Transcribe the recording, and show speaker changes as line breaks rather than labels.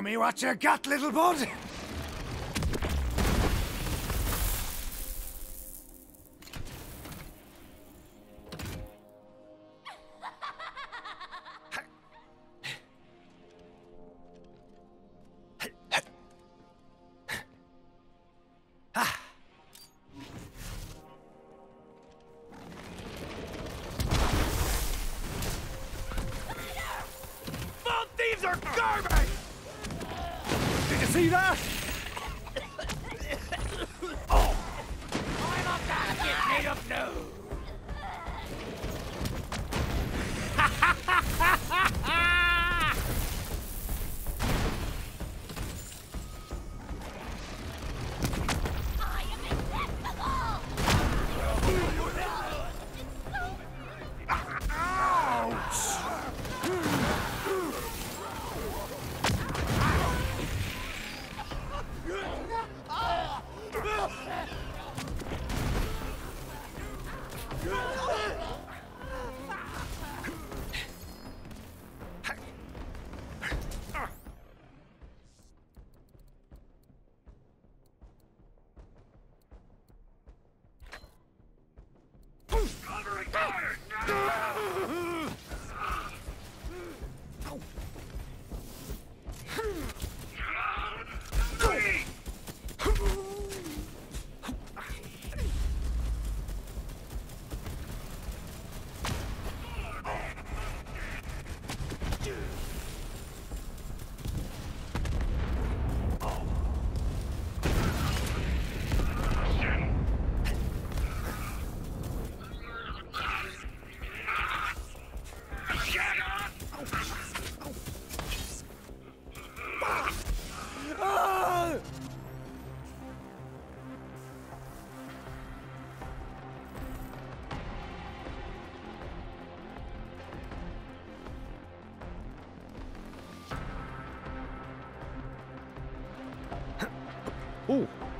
me what you got, little bud?
Thieves are garbage!
See that? Oh!
I'm a basket made of
do it!
Ooh.